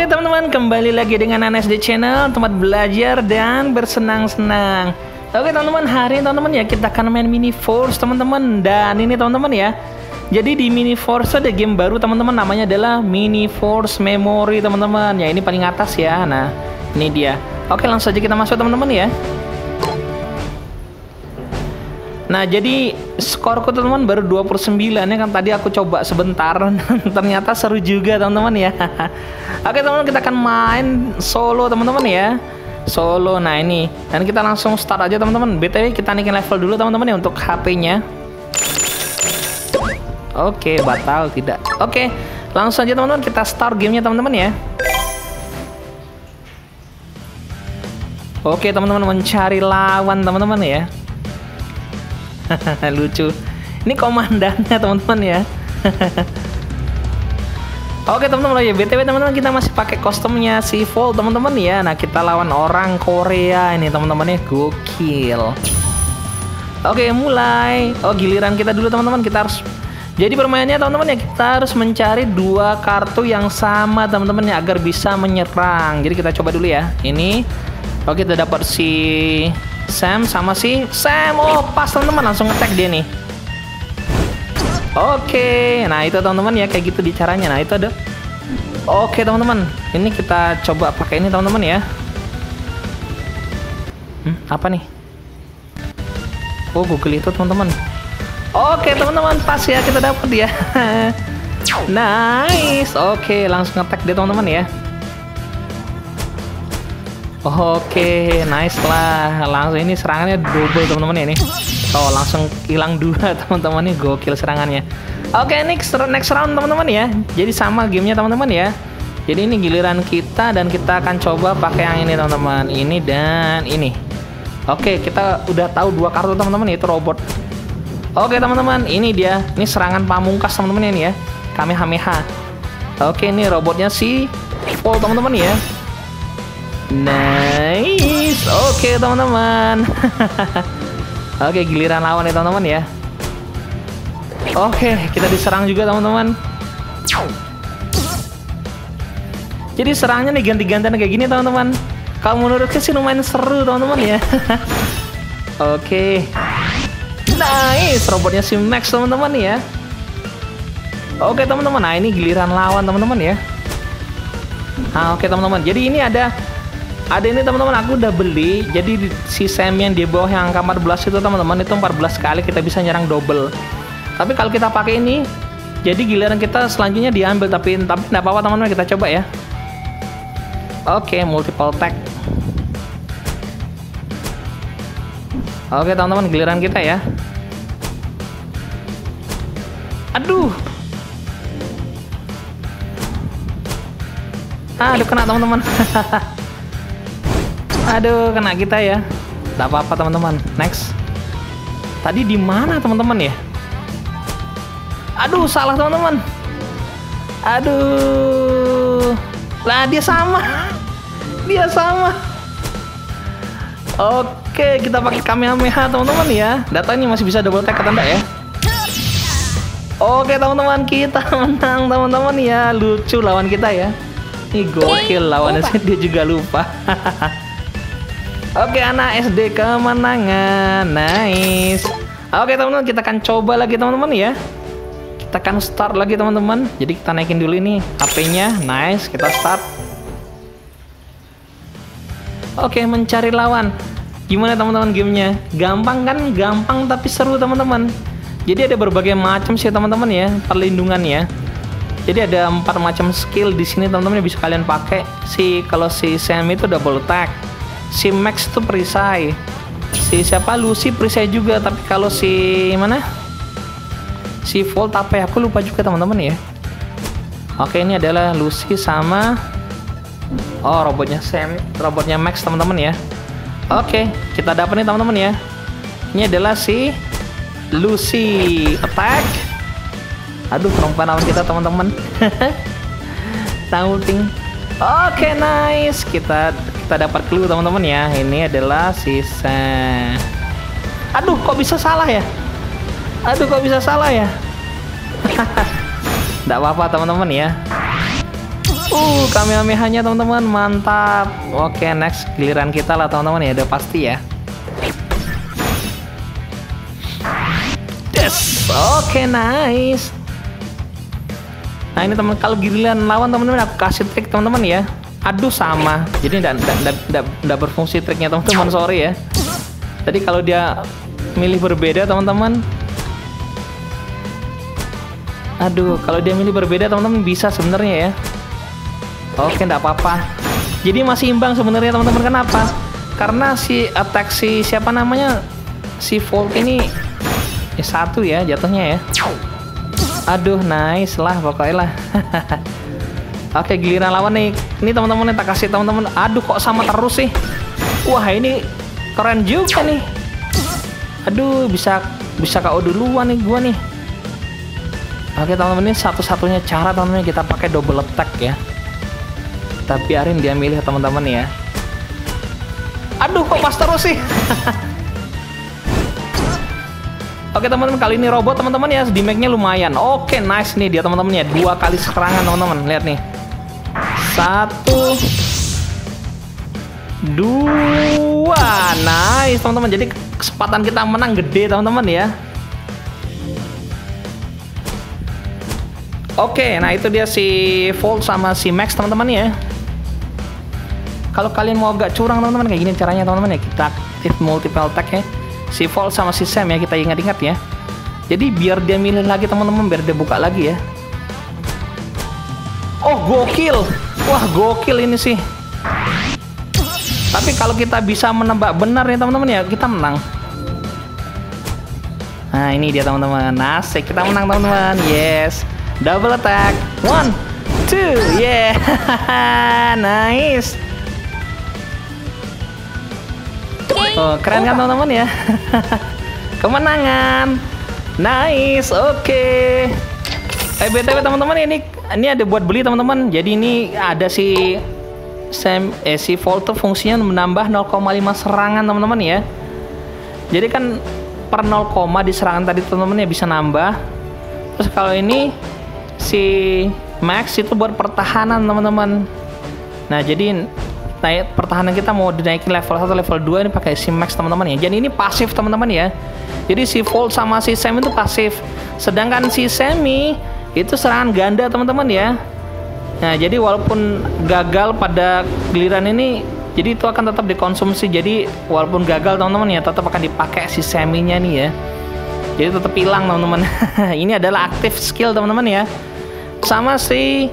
Oke teman-teman, kembali lagi dengan NSD Channel, tempat belajar dan bersenang-senang. Oke teman-teman, hari ini teman-teman ya kita akan main Mini Force teman-teman. Dan ini teman-teman ya, jadi di Mini Force ada game baru teman-teman namanya adalah Mini Force Memory teman-teman. Ya ini paling atas ya. Nah, ini dia. Oke langsung saja kita masuk teman-teman ya. Nah jadi skorku teman-teman baru 29 ya kan? Tadi aku coba sebentar ternyata seru juga teman-teman ya. Oke teman-teman kita akan main solo teman-teman ya. Solo nah ini. Dan kita langsung start aja teman-teman. BTW kita naikin level dulu teman-teman ya untuk HP-nya Oke batal tidak. Oke langsung aja teman-teman kita start gamenya teman-teman ya. Oke teman-teman mencari lawan teman-teman ya lucu. Ini komandannya teman-teman ya. Oke teman-teman ya btw teman-teman kita masih pakai kostumnya si teman-teman ya. Nah kita lawan orang Korea ini teman-teman ya. Gokil. Oke mulai. Oh giliran kita dulu teman-teman. Kita harus jadi permainannya teman-teman ya kita harus mencari dua kartu yang sama teman-teman ya agar bisa menyerang. Jadi kita coba dulu ya. Ini. Oke kita dapat si Sam sama si Sam. Oh, pas teman-teman langsung ngetek dia nih. Oke, nah itu teman-teman ya kayak gitu di caranya. Nah, itu ada. Oke, teman-teman. Ini kita coba pakai ini teman-teman ya. Hmm, apa nih? Oh, Google itu teman-teman. Oke, teman-teman, pas ya kita dapat ya. nice. Oke, langsung ngetek dia teman-teman ya. Oke, nice lah. Langsung ini serangannya double teman-teman ini. Oh, langsung hilang dua teman-teman nih gokil serangannya. Oke, next next round teman-teman ya. Jadi sama gamenya teman-teman ya. Jadi ini giliran kita dan kita akan coba pakai yang ini teman-teman. Ini dan ini. Oke, kita udah tahu dua kartu teman-teman itu robot. Oke teman-teman, ini dia. Ini serangan pamungkas teman-teman ini ya. Kamehameha. Oke, ini robotnya si Paul teman-teman ya. Nice. Oke, teman-teman. Oke, giliran lawan ya, teman-teman ya. Oke, kita diserang juga, teman-teman. Jadi serangnya nih ganti-gantian kayak gini, teman-teman. Kalau menurutku sih lumayan seru, teman-teman ya. Oke. Nice, robotnya si Max, teman-teman ya. Oke, teman-teman. Nah, ini giliran lawan, teman-teman ya. Nah, oke, teman-teman. Jadi ini ada ada ini teman-teman aku udah beli. Jadi si Sam yang di bawah yang angka 14 itu teman-teman itu 14 kali kita bisa nyerang double. Tapi kalau kita pakai ini jadi giliran kita selanjutnya diambil. Tapi tapi tidak apa-apa teman-teman kita coba ya. Oke multiple tag. Oke teman-teman giliran kita ya. Aduh. Aduh kena teman-teman Aduh, kena kita ya. Tidak apa-apa teman-teman. Next. Tadi di mana teman-teman ya? Aduh, salah teman-teman. Aduh. Lah dia sama. Dia sama. Oke, kita pakai Kamehameha teman-teman ya. Datanya masih bisa double tag enggak ya? Oke teman-teman, kita menang teman-teman ya. Lucu lawan kita ya. Ini gokil lawannya sih dia juga lupa. Oke anak SD kemenangan. Nice. Oke teman-teman kita akan coba lagi teman-teman ya. Kita akan start lagi teman-teman. Jadi kita naikin dulu ini HP-nya Nice kita start. Oke mencari lawan. Gimana teman-teman gamenya? Gampang kan? Gampang tapi seru teman-teman. Jadi ada berbagai macam sih teman-teman ya Perlindungan ya. Jadi ada empat macam skill di sini teman-teman bisa kalian pakai. Si kalau si Sam itu double attack si Max tuh perisai. Si siapa? Lucy perisai juga tapi kalau si mana? Si Volt apa ya? Aku lupa juga teman-teman ya. Oke ini adalah Lucy sama oh robotnya Sam robotnya Max teman-teman ya. Oke kita dapat nih teman-teman ya. Ini adalah si Lucy attack. Aduh perempuan lawan kita teman-teman. Taunting Oke, okay, nice. Kita kita dapat clue teman-teman ya. Ini adalah sisa. Aduh, kok bisa salah ya? Aduh, kok bisa salah ya? Tidak apa-apa teman-teman ya. Uh, kamehamehanya teman-teman, mantap. Oke, next giliran kita lah teman-teman ya, udah pasti ya. Yes, oke nice. Nah ini teman kalau giliran lawan teman-teman aku kasih trik teman-teman ya. Aduh sama, jadi tidak berfungsi triknya teman-teman sorry ya. Jadi kalau dia milih berbeda teman-teman. Aduh, kalau dia milih berbeda teman-teman bisa sebenarnya ya. Oke, enggak apa-apa. Jadi masih imbang sebenarnya teman-teman. Kenapa? Karena si attack si siapa namanya? Si Volt ini eh, satu ya jatuhnya ya. Aduh, nice lah pokoknya lah. Oke, giliran lawan nih. Ini teman-teman tak kasih teman-teman. Aduh, kok sama terus sih? Wah, ini keren juga nih. Aduh, bisa bisa KO duluan nih gua nih. Oke, teman-teman ini satu-satunya cara teman-teman kita pakai double attack ya kita biarin dia milih teman-teman ya aduh kok pas terus sih Oke teman-teman kali ini robot teman-teman ya di nya lumayan. Oke nice nih dia teman-teman ya dua kali serangan teman-teman lihat nih satu. Dua. Nice teman-teman. Jadi kesempatan kita menang gede teman-teman ya. Oke nah itu dia si Volt sama si Max teman-teman ya. Kalau kalian mau agak curang teman-teman kayak gini caranya teman-teman ya. Kita aktif multiple attack ya. Si Vol sama si Sam ya kita ingat-ingat ya. Jadi biar dia milih lagi teman-teman biar dia buka lagi ya. Oh gokil wah gokil ini sih tapi kalau kita bisa menebak benar ya teman-teman ya kita menang nah ini dia teman-teman nasik kita menang teman-teman yes double attack one two yeah nice Oh, keren kan teman-teman ya? Kemenangan. Nice. Oke. Okay. Eh BTW teman-teman ini ini ada buat beli teman-teman. Jadi ini ada si Sam eh si Volt fungsinya menambah 0,5 serangan teman-teman ya. Jadi kan per 0, di serangan tadi teman-teman ya bisa nambah. Terus kalau ini si Max itu buat pertahanan teman-teman. Nah, jadi naik pertahanan kita mau dinaikin level 1 level 2 ini pakai si max teman-teman ya jadi ini pasif teman-teman ya jadi si Volt sama si Sam itu pasif sedangkan si Semi itu serangan ganda teman-teman ya. Nah jadi walaupun gagal pada giliran ini jadi itu akan tetap dikonsumsi. Jadi walaupun gagal teman-teman ya tetap akan dipakai si Seminya nih ya. Jadi tetap hilang teman-teman. Ini adalah aktif skill teman-teman ya. Sama si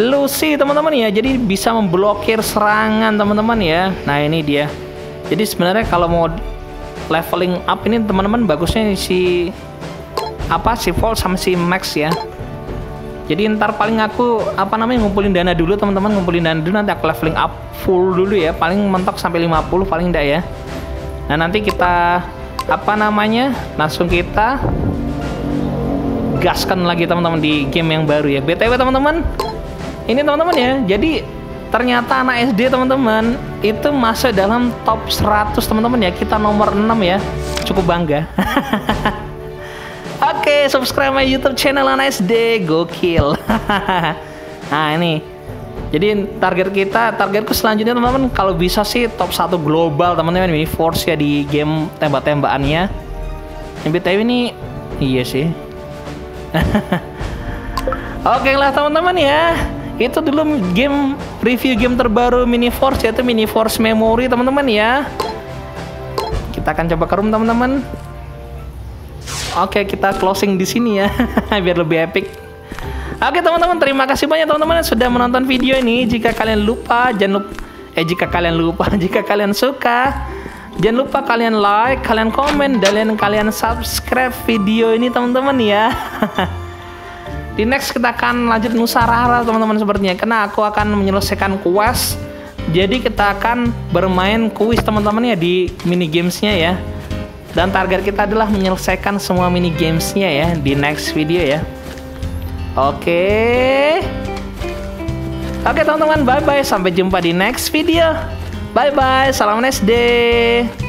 Lucy teman-teman ya. Jadi bisa memblokir serangan teman-teman ya. Nah ini dia. Jadi sebenarnya kalau mau leveling up ini teman-teman bagusnya si apa si Volt sama si Max ya jadi ntar paling aku apa namanya ngumpulin dana dulu teman-teman ngumpulin dana dulu nanti aku leveling up full dulu ya. Paling mentok sampai 50 paling enggak ya. Nah nanti kita apa namanya langsung kita gaskan lagi teman-teman di game yang baru ya. Btw teman-teman ini teman-teman ya. Jadi ternyata anak SD teman-teman itu masuk dalam top 100 teman-teman ya. Kita nomor 6 ya. Cukup bangga Oke, subscribe my YouTube channel anak SD, gokil. nah ini, jadi target kita, targetku selanjutnya teman-teman, kalau bisa sih top 1 global teman-teman ini force ya di game tembak-tembakannya. Yang BTW ini, iya sih. Oke lah teman-teman ya itu dulu game review game terbaru Mini Force yaitu Mini Force Memory teman-teman ya kita akan coba ke room teman-teman oke kita closing di sini ya biar lebih epic. Oke teman-teman terima kasih banyak teman-teman yang sudah menonton video ini. Jika kalian lupa jangan lupa eh jika kalian lupa jika kalian suka jangan lupa kalian like kalian komen dan kalian subscribe video ini teman-teman ya. Di next kita akan lanjut musarara teman-teman sepertinya. Karena aku akan menyelesaikan quest. Jadi kita akan bermain kuis teman-teman ya di mini gamesnya ya. Dan target kita adalah menyelesaikan semua mini gamesnya ya di next video ya. Oke. Oke teman-teman, bye bye. Sampai jumpa di next video. Bye bye. Salam SD.